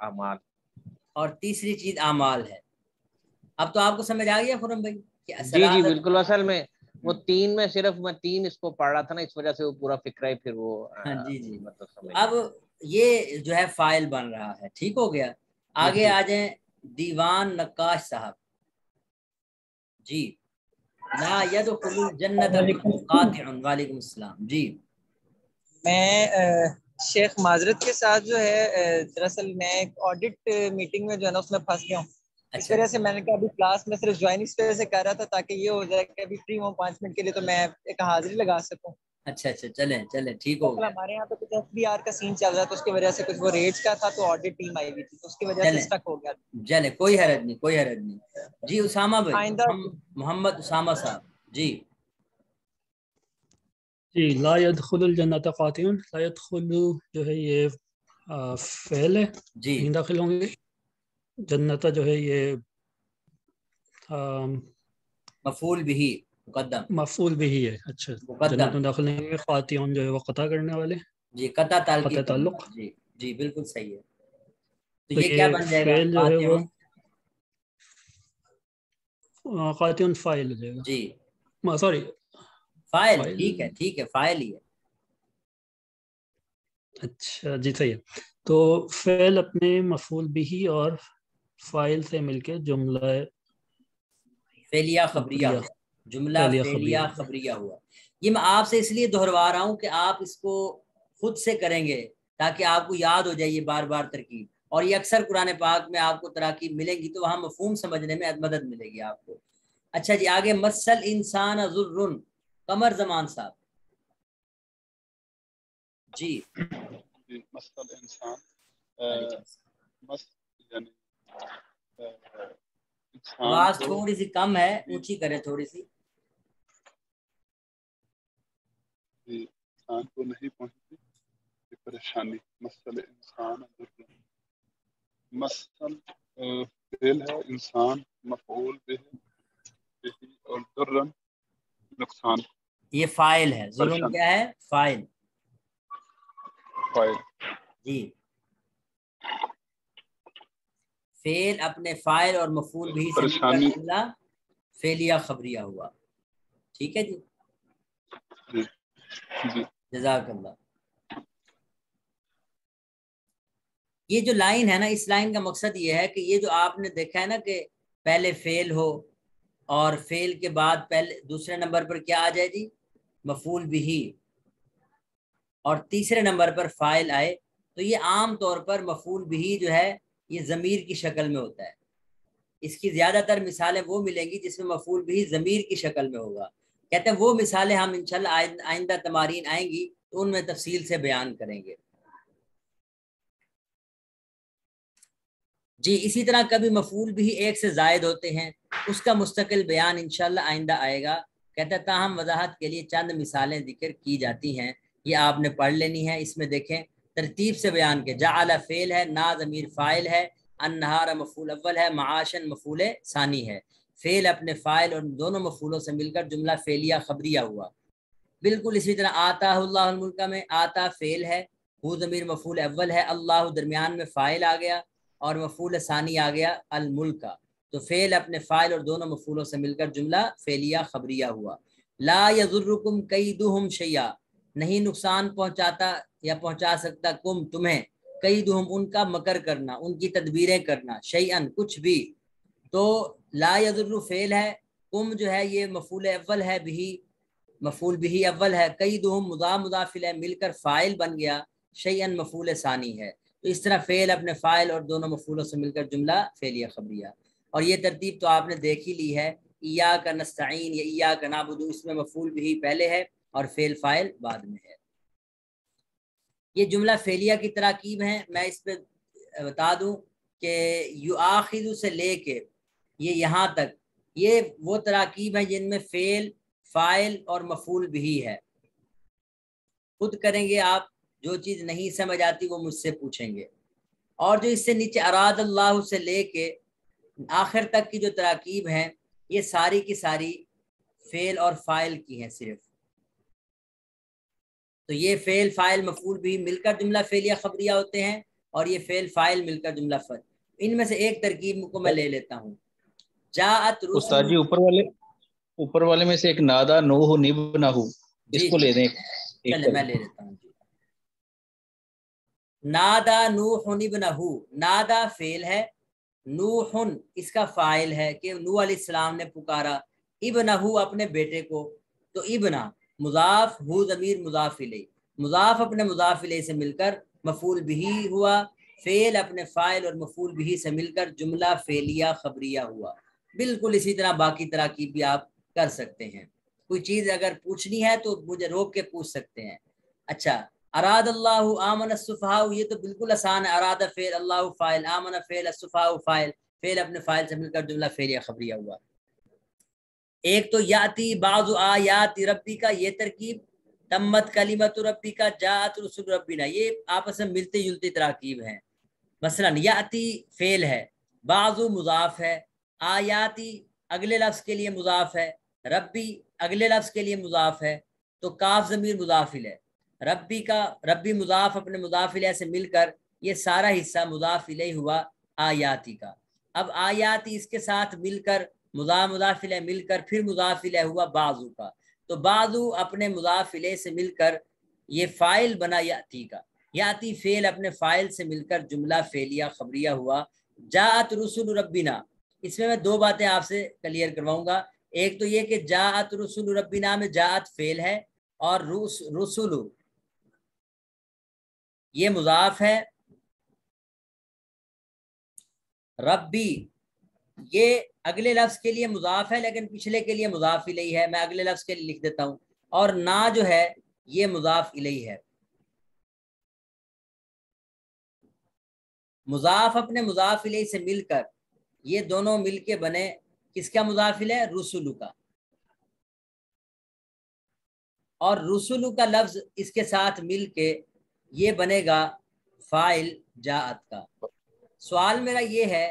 अमाल। और तीसरी चीज़ अमाल है। अब तो आपको समझ आ गया खुरम भाई जी जी बिल्कुल असल में वो तीन में सिर्फ़ मैं तीन इसको पढ़ रहा था ना इस वजह से वो पूरा फ़िक्र है फिर वो हाँ जी जी। मतलब अब ये जो है फ़ाइल बन रहा है। ठीक हो गया? आगे आ जाए दीवान नक्काश साहब। जी। ला जन्नत वालेकुम। सलाम जी। मैं शेख माजरत के साथ जो है दरअसल मैं एक ऑडिट मीटिंग में जो है ना उसमें फंस गया हूँ। अच्छा। इस वजह से मैंने कहा अभी क्लास में सिर्फ़ ज्वाइन इस वजह से कर रहा था ताकि ये हो जाए कि अभी फ्री हूँ पाँच मिनट के लिए तो मैं एक हाजिरी लगा सकूँ। अच्छा अच्छा चले चले ठीक हो गया। हमारे यहाँ पे कुछ एफ़ का सीन चल रहा था उसकी वजह से कुछ वो रेट्स का था तो ऑडिट टीम आई हुई थी तो उसकी वजह से स्टक हो गया। चले कोई हरज नहीं कोई हरज नहीं। जी उसामा भाई मोहम्मद उसामा साहब जी। जी ला यदखुल जन्नत कातिउन ला यदखुल जो है ये फेल है जी। दाखिल होंगे। जन्नत जो है ये मफूल भी मुकद्दम। मफूल भी ही है अच्छा। जन्नत में दाखिल नहीं खातियों जो है वो कता करने वाले। जी कता ताल कता ताल्लुक। जी जी बिल्कुल सही है। तो, तो ये, ये क्या बन जाएगा? जो है वो फ़ाइल हो जाएगा जी। सॉरी। फ़ाइल ठीक है ठीक है फ़ाइल ही है। अच्छा जी सही है। तो फेल अपने मफूल भी और फ़ाइल से मिलके जुमला फेलिया खबरिया। जुमला फेलिया खबरिया हुआ। ये मैं आपसे इसलिए दोहरवा रहा हूँ कि आप इसको खुद से करेंगे ताकि आपको याद हो जाए ये बार बार तरकीब। और ये अक्सर कुरान पाक में आपको तराकीब मिलेंगी तो वहाँ मफहूम समझने में मदद मिलेगी आपको। अच्छा जी आगे मसल इंसान अजुर्रुन कमर जमान साहब। जी। मसल इंसान मस यानी आवाज़ थोड़ी सी कम है ऊँची करें थोड़ी सी इंसान को नहीं पहुँचती ये परेशानी मसल इंसान मसल फेल है इंसान मफूल और दुर्रन नुकसान। ये फ़ाइल है। जुल्म क्या है? फ़ाइल। फ़ाइल। जी। फेल अपने फ़ाइल और मफूल भी परेशानी। फेलिया खबरिया हुआ। ठीक है जी? जजाकल्ला ये जो लाइन है ना, इस लाइन का मकसद ये है कि ये जो आपने देखा है ना कि पहले फेल हो और फेल के बाद पहले दूसरे नंबर पर क्या आ जाए जी? मफूल बिही और तीसरे नंबर पर फ़ाइल आए तो ये आम तौर पर मफूल बिही जो है, ये ज़मीर की शक्ल में होता है। इसकी ज़्यादातर मिसालें वो मिलेंगी जिसमें मफूल भी ज़मीर की शक्ल में होगा। कहते हैं, वो मिसालें हम इंशाल्लाह आइंदा तमारीन आएँगी तो उनमें तफसील से बयान करेंगे। जी, इसी तरह कभी मफूल भी एक से जायद होते हैं, उसका मुस्तकिल बयान इनशाला आइंदा आएगा। कहते ताहम वजाहत के लिए चंद मिसालें ज़िक्र की जाती हैं, ये आपने पढ़ लेनी है, इसमें देखें, तरतीब से बयान के जाला फ़ेल है ना ज़मीर फ़ाइल है अनहार मफूल अव्वल है माशन मफूल सानी है। फ़ेल अपने फ़ाइल और दोनों मफूलों से मिलकर जुमला फ़ेलिया खबरिया हुआ। बिल्कुल इसी तरह आता में, आता फ़ेल है, हु ज़मीर मफूल अव्वल है, अल्लाह दरमियान में फ़ाइल आ गया और मफूल सानी आ गया अलमुल्क तो फ़ेल अपने फ़ाइल और दोनों मफूलों से मिलकर जुमला फ़ेलिया खबरिया हुआ। ला यजुर्रुकुम कई दुहम शैया नहीं नुकसान पहुंचाता या पहुँचा सकता कुम तुम्हें कई दुहम उनका मकर करना, उनकी तदबीरें करना शैन कुछ भी। तो ला यजुर्रु फ़ेल है कुम जो है ये मफूल अव्वल है भी, मफूल भी अव्वल है। कई दो मुदा मुदाफिल है, मिलकर फ़ाइल बन गया शैन मफूल सानी है। तो इस तरह फ़ेल अपने फ़ाइल और दोनों मफूलों से मिलकर जुमला फ़ेलिया खबरिया। और ये तरतीब तो आपने देख ही ली है ईया का नस्तीन या ईया का नाबुदू, इसमें मफूल भी पहले है और फ़ेल फ़ाइल बाद में है। ये जुमला फ़ेलिया की तरकीब है, मैं इस पर बता दूँ कि यू आखिर से ले ये यहाँ तक। ये वो तराकीब है जिनमें फ़ेल, फ़ाइल और मफूल भी है। खुद करेंगे आप, जो चीज़ नहीं समझ आती वो मुझसे पूछेंगे। और जो इससे नीचे अराद अल्लाह से लेके आखिर तक की जो तराकीब हैं, ये सारी की सारी फेल और फ़ाइल की हैं सिर्फ़। तो ये फेल, फ़ाइल, मफूल भी मिलकर जुमला फेलिया खबरिया होते हैं और ये फेल, फ़ाइल मिलकर जुमला फल इनमें से एक तरकीब को मैं ले लेता हूँ। जात जी ऊपर वाले ऊपर वाले में से एक नादा नो हो निब ना हो इसको ले दें। चले मैं ले लेता हूँ नादा नूह इब्नहू नादा फेल है नूहुन इसका फ़ाइल है कि नू अलैहिस्सलाम ने पुकारा इब्नहू अपने बेटे को तो इब्ना मुजाफ हु ज़मीर मुजाफ मुजाफ अपने मुजाफ से मिलकर मफूल भी हुआ फेल अपने फ़ाइल और मफूल भी से मिलकर जुमला फेलिया खबरिया हुआ। बिल्कुल इसी तरह बाकी तरह की भी आप कर सकते हैं। कोई चीज़ अगर पूछनी है तो मुझे रोक के पूछ सकते हैं। अच्छा अराद अल्लाह आमन सुफ़ाउ ये तो बिल्कुल आसान है। अराद फेल, अल्लाह फ़ाइल। आमन फेल सुफ़ाउ फ़ाइल। फेल अपने फ़ाइल से मिलकर जुमला फेलिया खबरिया हुआ। एक तो याति बाजु आयाति रब्बी का, ये तरकीब। तम्मत कलीमत रब्बी का, जात रसुल रब्बीना ये आपस में मिलते जुलती तरकीब हैं। मसलन याति फेल है, बाजु मुजाफ है। आयाति अगले लफ्ज़ के लिए मुजाफ है, रब्बी अगले लफ्ज़ के लिए मुजाफ है तो काफ ज़मीर मुजाफिल है। रब्बी का, रब्बी मुजाफ अपने मुदाफिल से मिलकर ये सारा हिस्सा मुदाफिल हुआ आयाती का। अब आयाती इसके साथ मिलकर मुदा मुदाफिल मिलकर फिर मुदाफिल हुआ बाजू का। तो बाजू अपने मुदाफिले से मिलकर ये फ़ाइल बना याती का। याती फेल अपने फ़ाइल से मिलकर जुमला फेलिया खबरिया हुआ, जात रसुल रब्बिना। इसमें मैं दो बातें आपसे क्लियर करवाऊँगा। एक तो ये कि जात रसुल रब्बिना में जात फेल है और रूस, रसुल, ये मुजाफ है। रब्बी, ये अगले लफ्ज के लिए मुजाफ है, लेकिन पिछले के लिए मुजाफ इलही है। मैं अगले लफ्ज के लिए लिख देता हूँ। और ना जो है, ये मुजाफ इलही है। मुजाफ अपने मुजाफ इलही से मिलकर ये दोनों मिलके बने, किसका मुजाफिल है? रसुलू का। और रसुलू का लफ्ज इसके साथ मिलके ये बनेगा, फ़ाइल जात का। सवाल मेरा ये है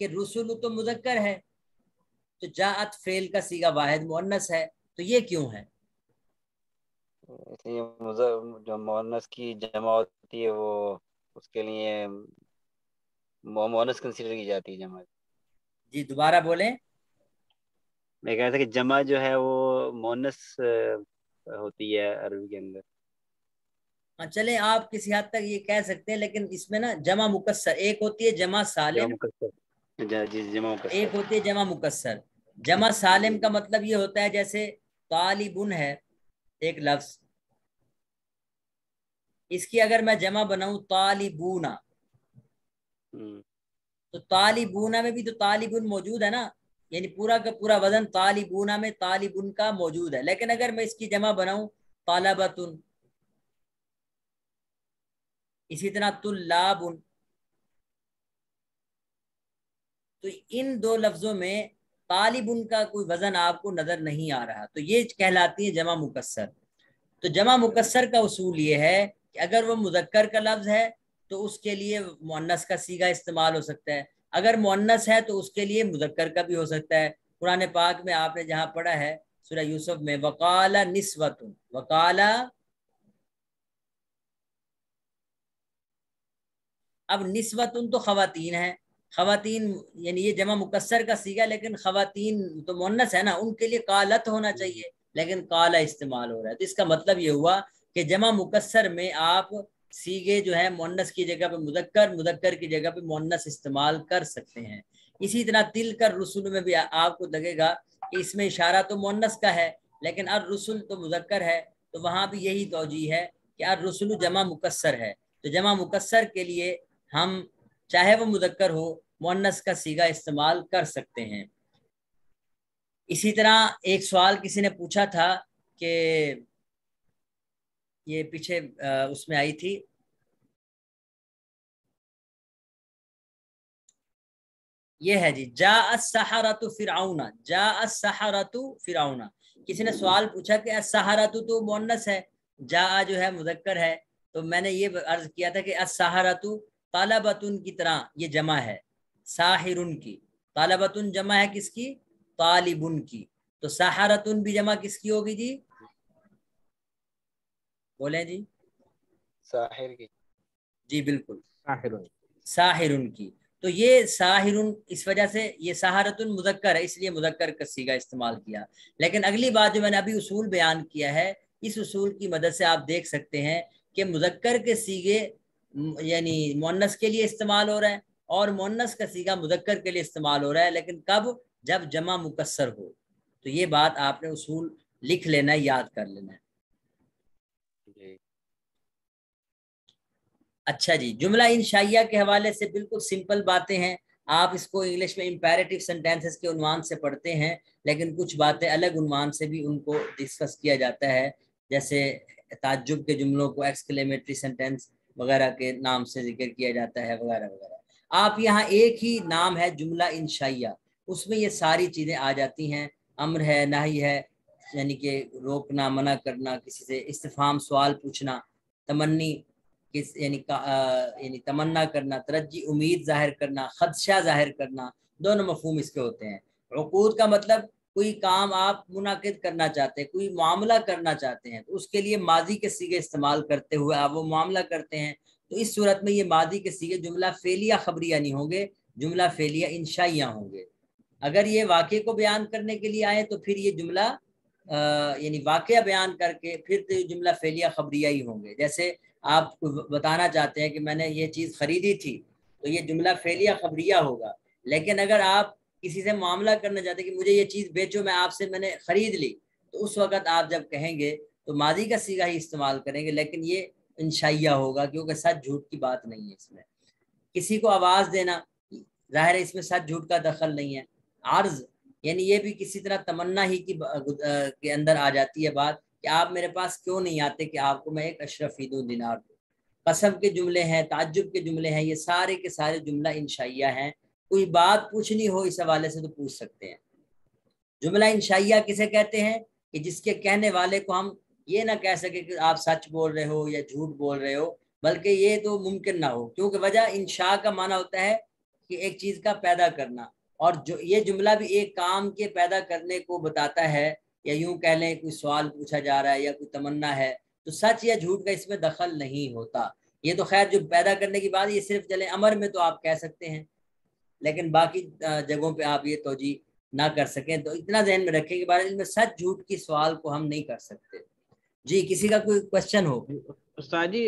कि रसुल तो मुजक्कर है तो जात फेल का सीगा वाहिद मुन्नस है तो ये क्यों है? जो मुन्नस की जमा होती है, वो उसके लिए मुन्नस कंसीडर की जाती है जमा जी दोबारा बोले। मैं कह रहा था कि जमा जो है वो मोनस होती है अरबी के अंदर। हाँ चले आप किसी हद तक ये कह सकते हैं लेकिन इसमें ना जमा मुकसर एक होती है जमा सालिम। जमा मुकसर एक होती है जमा मुकसर जमा सालिम का मतलब ये होता है जैसे तालिबुन है एक लफ्ज। इसकी अगर मैं जमा बनाऊ तालिबूना। हम्म। तो तालिबूना में भी तो तालिबुन मौजूद है ना? यानी पूरा का पूरा वज़न तालिबूना में तालिबुन का मौजूद है। लेकिन अगर मैं इसकी जमा बनाऊँ, तालाबतुन। इसी तरह तुल्लाबुन। तो इन दो लफ्जों में तालिबुन का कोई वज़न आपको नज़र नहीं आ रहा। तो ये कहलाती है जमा मुकसर तो जमा मुकसर का उसूल ये है कि अगर वो मुजक्कर का लफ्ज है तो उसके लिए मुन्नस का सीगा इस्तेमाल हो सकता है। अगर मुन्नस है तो उसके लिए मुजक्कर का भी हो सकता है। पुराने पाक में आपने जहाँ पढ़ा है सूर्य यूसुफ में, वकाला निस्वतुन, वकाला अब निस्वतुन तो खातन है। खातन यानी ये जमा मुकसर का सीगा, लेकिन खातन तो मुन्नस है ना, उनके लिए कालत होना चाहिए, लेकिन काला इस्तेमाल हो रहा है। तो इसका मतलब ये हुआ कि जमा मुकसर में आप सीगे जो है मुन्नस की जगह पे मुदक्कर मुदक्कर की जगह पे मुन्नस इस्तेमाल कर सकते हैं। इसी तरह तिल कर रसुल में भी आपको लगेगा कि इसमें इशारा तो मुन्नस का है, लेकिन अर रसुल तो मुदक्कर है तो वहाँ भी यही तोजी है कि अर रसुल जमा मुकसर है। तो जमा मुकसर के लिए हम, चाहे वो मुदक्कर हो, मुन्नस का सीगा इस्तेमाल कर सकते हैं। इसी तरह एक सवाल किसी ने पूछा था कि ये पीछे उसमें आई थी। ये है जी जा असहारतु फिराउना जा असहारतु फिराउना किसी ने सवाल पूछा कि असहारतु तो मोनस है जा जो है मुजक्कर है। तो मैंने ये अर्ज़ किया था कि असहारतु तालाबतुन की तरह ये जमा है, साहिरुन की। तालाबतुन जमा है किसकी? तालिबुन की। तो सहारतुन भी जमा किसकी होगी जी? बोले जी? साहिर की। जी बिल्कुल। साहिरुन साहिरुन की तो ये साहिरुन इस वजह से ये सहारतुन मुजक्कर है इसलिए मुजक्कर का सीगा इस्तेमाल किया। लेकिन अगली बात जो मैंने अभी उसूल बयान किया है इस उसूल की मदद से आप देख सकते हैं कि मुजक्कर के सीगे यानी मोनस के लिए इस्तेमाल हो रहा है और मोनस का सीगा मुजक्कर के लिए इस्तेमाल हो रहा है लेकिन कब? जब जमा मुकसर हो। तो ये बात आपने उसूल लिख लेना है याद कर लेना। है अच्छा जी, जुमला इंशाइया के हवाले से बिल्कुल सिंपल बातें हैं। आप इसको इंग्लिश में इम्पेरेटिव सेंटेंसेस के उनवान से पढ़ते हैं, लेकिन कुछ बातें अलग उनवान से भी उनको डिस्कस किया जाता है। जैसे ताजुब के जुमलों को एक्सक्लेमेटरी सेंटेंस वगैरह के नाम से ज़िक्र किया जाता है, वगैरह वगैरह। आप यहाँ एक ही नाम है जुमला इंशाइया उसमें ये सारी चीज़ें आ जाती हैं। अम्र है नाही है, यानी कि रोकना, मना करना, किसी से इस्तफाम, सवाल पूछना, तमन्नी किस, यानी यानी तमन्ना करना तरजी उम्मीद ज़ाहिर करना, खदशा ज़ाहिर करना, दोनों मफहूम इसके होते हैं। रकूद का मतलब कोई काम आप मुनद करना चाहते हैं, कोई मामला करना चाहते हैं तो उसके लिए माजी के सीगे इस्तेमाल करते हुए आप वो मामला करते हैं। तो इस सूरत में ये माजी के सीगे जुमला फेलिया खबरिया नहीं होंगे, जुमला फेलिया इंशाइया होंगे। अगर ये वाक्य को बयान करने के लिए आए तो फिर ये जुमला यानी वाक़ बयान करके फिर तो जुमला फेलिया खबरिया ही होंगे। जैसे आप बताना चाहते हैं कि मैंने ये चीज़ खरीदी थी तो ये जुमला फेलिया खबरिया होगा। लेकिन अगर आप किसी से मामला करना चाहते कि मुझे ये चीज़ बेचो, मैं आपसे मैंने ख़रीद ली तो उस वक़्त आप जब कहेंगे तो माजी का सीगा ही इस्तेमाल करेंगे, लेकिन ये इंशाइया होगा, क्योंकि सच झूठ की बात नहीं है इसमें। किसी को आवाज़ देना, ज़ाहिर है इसमें सच झूठ का दखल नहीं है। अर्ज़ यानी ये भी किसी तरह तमन्ना ही की के अंदर आ जाती है बात कि आप मेरे पास क्यों नहीं आते कि आपको मैं एक अशरफी दो, दिनार दूँ? कसम के जुमले हैं ताजुब के जुमले हैं, ये सारे के सारे जुमला इंशाइया हैं। कोई बात पूछनी हो इस हवाले से तो पूछ सकते हैं। जुमला इंशाइया किसे कहते हैं? कि जिसके कहने वाले को हम ये ना कह सके कि आप सच बोल रहे हो या झूठ बोल रहे हो, बल्कि ये तो मुमकिन ना हो। क्योंकि वजह इंशा का माना होता है कि एक चीज़ का पैदा करना। और जो, ये जुमला भी एक काम के पैदा करने को बताता है, या यूँ कह लें, कोई सवाल पूछा जा रहा है या कोई तमन्ना है तो सच या झूठ का इसमें दखल नहीं होता। ये तो खैर, जो पैदा करने की बात, ये सिर्फ़ चले अमर में तो आप कह सकते हैं। लेकिन बाकी जगहों पे आप ये तोजी ना कर सकें तो इतना जहन में रखें कि बारे में सच झूठ की सवाल को हम नहीं कर सकते। जी, किसी का कोई क्वेश्चन हो? उस्ताद जी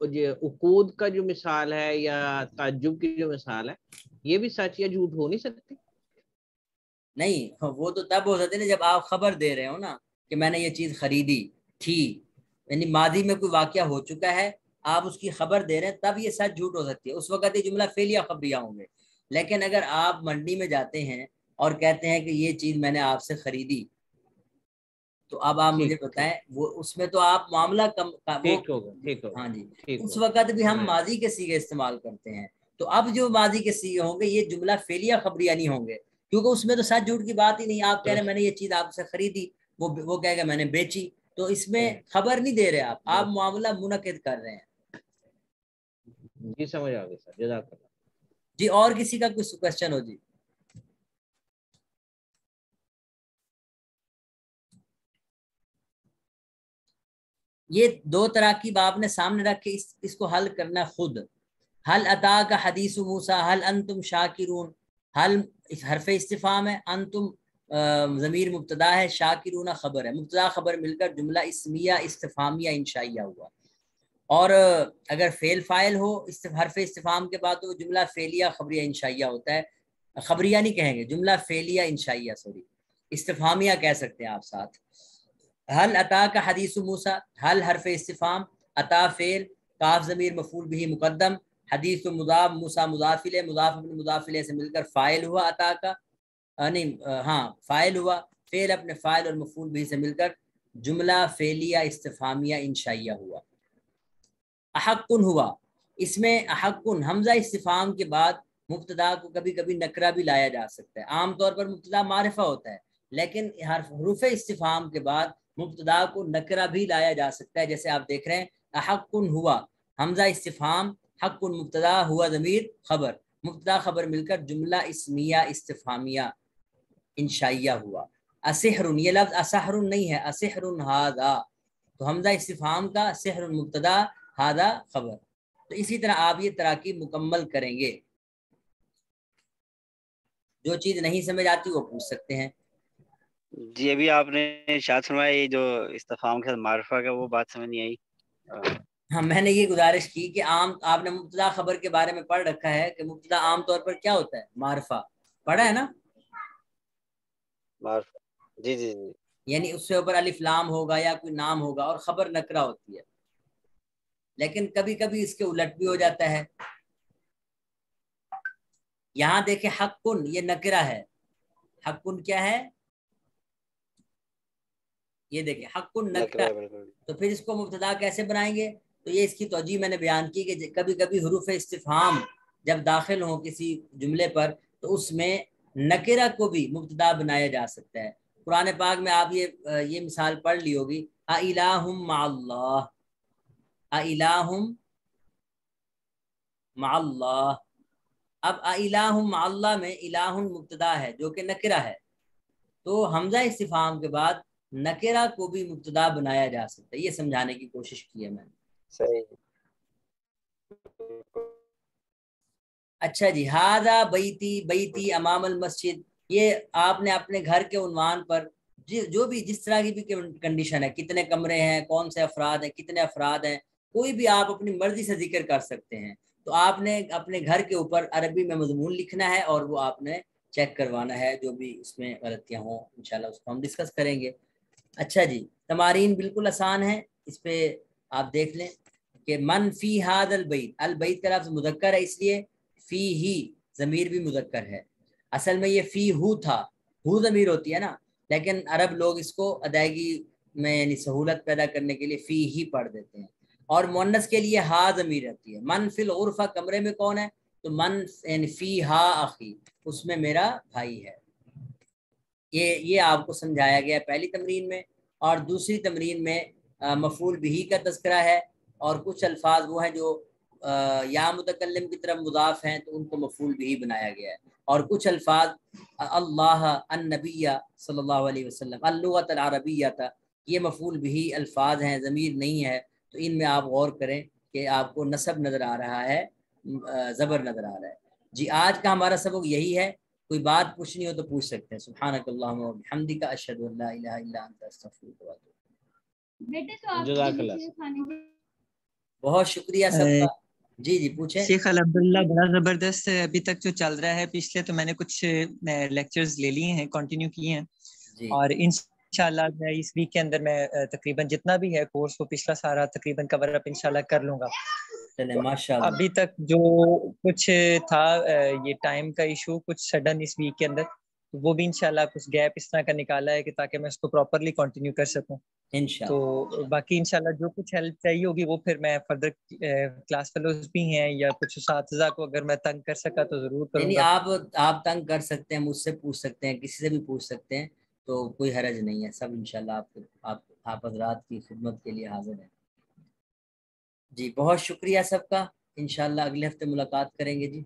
उकूद का जो मिसाल है या ताजुब की जो मिसाल है ये भी सच या झूठ हो नहीं सकती? नहीं वो तो तब हो सकते ना जब आप खबर दे रहे हो ना कि मैंने ये चीज़ खरीदी थी। यानी मादी में कोई वाक्य हो चुका है आप उसकी खबर दे रहे हैं तब ये सच झूठ हो सकती है। उस वक्त ये जुमला फेल या खबरिया होंगे। लेकिन अगर आप मंडी में जाते हैं और कहते हैं कि ये चीज़ मैंने आपसे खरीदी तो अब आप मुझे बताएँ वो उसमें तो आप मामला कम ठीक होगा ठीक होगा। हाँ जी। उस वक्त भी हम हाँ। माजी के सीगे इस्तेमाल करते हैं। तो अब जो माजी के सीगे होंगे ये जुमला फेलिया खबरिया नहीं होंगे। क्योंकि उसमें तो सच झूठ की बात ही नहीं। आप कह रहे मैंने ये चीज़ आपसे खरीदी वो वो कहेगा मैंने बेची। तो इसमें हाँ। खबर नहीं दे रहे आप। आप मामला मुनद कर रहे हैं। जी समझ आ गया सर। जजाक जी और किसी का कुछ क्वेश्चन हो जी? ये दो तरह की बाप ने सामने रख के इस, इसको हल करना खुद। हल अता का हदीस मूसा, हल अन तुम शाकिरून। हल हरफ इस्तफ़ाम है अन तुम ज़मीर मुबतदा है, शाकिरून खबर है। मुबतदा खबर मिलकर जुमला इसमिया इस्तफ़ामिया इंशाइया हुआ। और अगर फेल फ़ाइल हो हरफ इस्तफ़ाम के बाद तो जुमला फेलिया खबरिया इंशाइया होता है। खबरिया नहीं कहेंगे, जुमला फेलिया इंशाइया, सॉरी। इस्तफ़ामिया कह सकते हैं आप साथ। हल अता का हदीस मूसा, हल हरफ इस्तफ़ाम, अता फेल, काफ ज़मीर मफूल भी मुकदम हदीस मुदाफ, मूसा मुदाफिल मुदाफ मुदाफिल से मिलकर फ़ाइल हुआ अता का। नहीं हाँ फ़ाइल हुआ फेल अपने फ़ाइल और मफूल भी से मिलकर जुमला फेलिया इस्तफ़ामिया इंशाइया हुआ। अहक्न हुआ, इसमें अहक्न हमजा इस्तफ़ाम के बाद मुबतदा को कभी कभी नकरा भी लाया जा सकता है। आमतौर पर मुबतदा मारफा होता है, लेकिन हरूफ इस्तफ़ाम के बाद मुबतदा को नकरा भी लाया जा सकता है। जैसे आप देख रहे हैं अहक्न हुआ, हमजा इस्तफ़ाम हक्न मुबतदा हुआ ज़मीर खबर। मुबतदा खबर मिलकर जुमला इसमिया इस्तफ़ामिया इंशाइया हुआ। असहरुन, ये लफ्ज़ असहरुन नहीं है, असहरुन हादा। तो हमजा इस्तफ़ाम का सहरुन मुबतदा हादा खबर। तो इसी तरह आप ये तराकीब मुकम्मल करेंगे। जो चीज़ नहीं समझ आती वो पूछ सकते हैं। जी, अभी आपने शायद सुनवाया ये जो इस्तफाम के साथ मारफा का वो बात समझ नहीं आई। हाँ मैंने ये गुजारिश की कि आम आपने मुबतदा खबर के बारे में पढ़ रखा है कि मुबतदा आम तौर पर क्या होता है? मारफा। पढ़ा है ना? मारफा। जी जी जी। यानी उससे ऊपर अलिफ्लाम होगा या कोई नाम होगा और खबर नकरा होती है। लेकिन कभी कभी इसके उलट भी हो जाता है। यहाँ देखे हक्कुन ये नकरा है। हक्कुन क्या है? ये देखें हक्कुन नकरा। तो फिर इसको मुबतदा कैसे बनाएँगे? तो ये इसकी तोजी मैंने बयान की कि कभी कभी हरूफ इस्तफाम जब दाखिल हो किसी जुमले पर तो उसमें नकरा को भी मुबतदा बनाया जा सकता है। कुरान पाक में आप ये ये मिसाल पढ़ ली होगी अलाहुम अलाहुम अब अलाहुम में इलाहुन मुबतदा है, जो कि नकरा है। तो हमजा इस्तफ़ाम के बाद नकेरा को भी मुबतदा बनाया जा सकता है। ये समझाने की कोशिश की है मैंने। सही अच्छा जी, हादा बैती बैती अमामल मस्जिद। ये आपने अपने घर के उनवान पर, जो भी जिस तरह की भी कंडीशन है, कितने कमरे हैं, कौन से अफराद हैं, कितने अफराद हैं, कोई भी आप अपनी मर्ज़ी से ज़िक्र कर सकते हैं। तो आपने अपने घर के ऊपर अरबी में मजमून लिखना है और वो आपने चेक करवाना है, जो भी इसमें गलतियाँ हों, इंशाल्लाह उसको हम डिस्कस करेंगे। अच्छा जी, तमारीन बिल्कुल आसान है, इस पे आप देख लें। कि मन फ़ी हाद अलबैत अलबैत का लफ्ज मुदक्कर है इसलिए, फ़ी ही, ज़मीर भी मुदक्कर है। असल में ये फ़ी हु था, हु ज़मीर होती है ना, लेकिन अरब लोग इसको अदायगी में, यानी सहूलत पैदा करने के लिए फ़ी ही पढ़ देते हैं। और मोनस के लिए हा ज़मीर रहती है। मन फिल उर्फा कमरे में कौन है? तो मन, यानी फ़ी हा आखी उसमें मेरा भाई है। ये ये आपको समझाया गया पहली तमरीन में, और दूसरी तमरीन में मफूल बिही का तस्करा है। और कुछ अल्फाज वो हैं जो आ, या मुतकलम की तरफ़ मुदाफ हैं तो उनको मफूल भी बनाया गया है। और कुछ अल्फाज अल्लाह नबिया सल्लल्लाहु अलैहि वसल्लम अल्लुगतरबिया था ये मफूल बिही अल्फाज हैं ज़मीर नहीं है तो इनमें आप गौर करें कि आपको नसब नज़र आ रहा है ज़बर नज़र आ रहा है। जी आज का हमारा सबक यही है कोई बात पूछनी हो तो पूछ सकते हैं। सुबहानक अल्लाहुम्मदिका अशहदु अल्ला इलाहा इल्ला अंत अस्तगफिरुका व बहुत शुक्रिया सबका। जी जी पूछे। शेख अब्दुल्ला बड़ा ज़बरदस्त अभी तक जो चल रहा है पिछले तो मैंने कुछ लेक्चर्स ले लिए हैं कंटिन्यू किए हैं। और इन मैं इस वीक के अंदर मैं तकरीबन जितना भी है कोर्स वो पिछला सारा तकरीबन कवर अप इंशाल्लाह कर लूँगा। माशाल्लाह। अभी तक जो कुछ था ये टाइम का इशू कुछ सडन इस वीक के अंदर तो वो भी इंशाल्लाह कुछ गैप इस तरह का निकाला है कि ताकि मैं उसको प्रॉपरली कंटिन्यू कर सकूँ। तो बाकी इंशाल्लाह जो कुछ हेल्प चाहिए होगी वो फिर मैं फर्दर क्लास फेलोज भी हैं या कुछ साथीजा को अगर मैं तंग कर सका तो ज़रूर करूँगा। आप आप तंग कर सकते हैं मुझसे पूछ सकते हैं किसी से भी पूछ सकते हैं तो कोई हरज नहीं है। सब इंशाल्लाह आप आप आप हजरात की खिदमत के लिए हाजिर है। जी बहुत शुक्रिया सबका। इनशाला अगले हफ़्ते मुलाकात करेंगे जी।